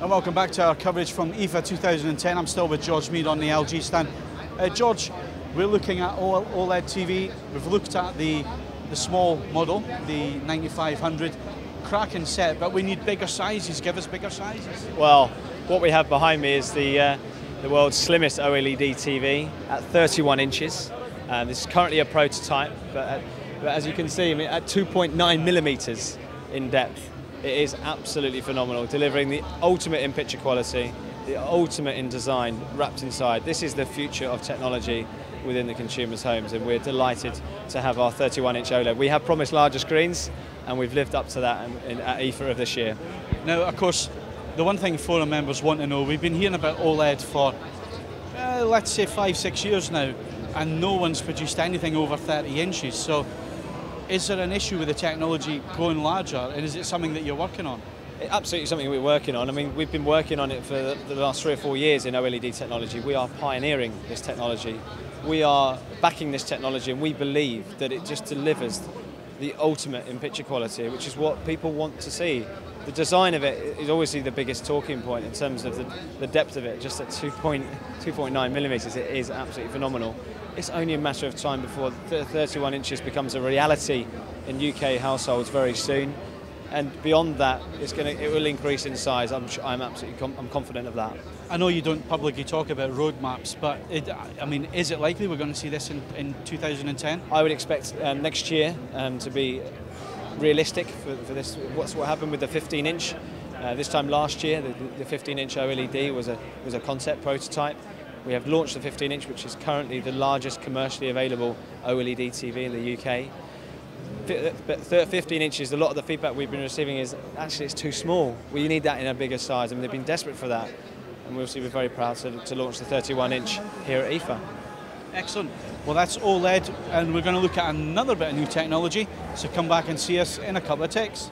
And welcome back to our coverage from IFA 2010. I'm still with George Mead on the LG stand. Uh, George, we're looking at OLED TV. We've looked at the, the small model, the 9500. Cracking set, but we need bigger sizes. Give us bigger sizes. Well, what we have behind me is the, uh, the world's slimmest OLED TV at 31 inches. Um, this is currently a prototype, but, at, but as you can see, I mean, at 2.9 millimeters in depth, it is absolutely phenomenal, delivering the ultimate in picture quality, the ultimate in design wrapped inside. This is the future of technology within the consumer's homes, and we're delighted to have our 31 inch OLED. We have promised larger screens, and we've lived up to that in, in, at IFA of this year. Now, of course, the one thing forum members want to know, we've been hearing about OLED for, uh, let's say, five, six years now, and no one's produced anything over 30 inches. So is there an issue with the technology going larger, and is it something that you're working on? Absolutely something we're working on. I mean, we've been working on it for the last three or four years in OLED technology. We are pioneering this technology. We are backing this technology, and we believe that it just delivers the ultimate in picture quality, which is what people want to see. The design of it is obviously the biggest talking point in terms of the, the depth of it, just at 2.9 millimeters, it is absolutely phenomenal it's only a matter of time before 31 inches becomes a reality in UK households very soon. And beyond that, it's going to, it will increase in size. I'm, I'm absolutely com I'm confident of that. I know you don't publicly talk about roadmaps, but it, I mean, is it likely we're going to see this in, in 2010? I would expect um, next year um, to be realistic for, for, this. What's what happened with the 15 inch? Uh, this time last year, the, the 15 inch OLED was a was a concept prototype. We have launched the 15 inch, which is currently the largest commercially available OLED TV in the UK. But 15 inches, a lot of the feedback we've been receiving is actually it's too small. We need that in a bigger size, I and mean, they've been desperate for that. And we'll see, we're very proud to, to launch the 31 inch here at IFA. Excellent. Well, that's OLED, and we're going to look at another bit of new technology. So come back and see us in a couple of ticks.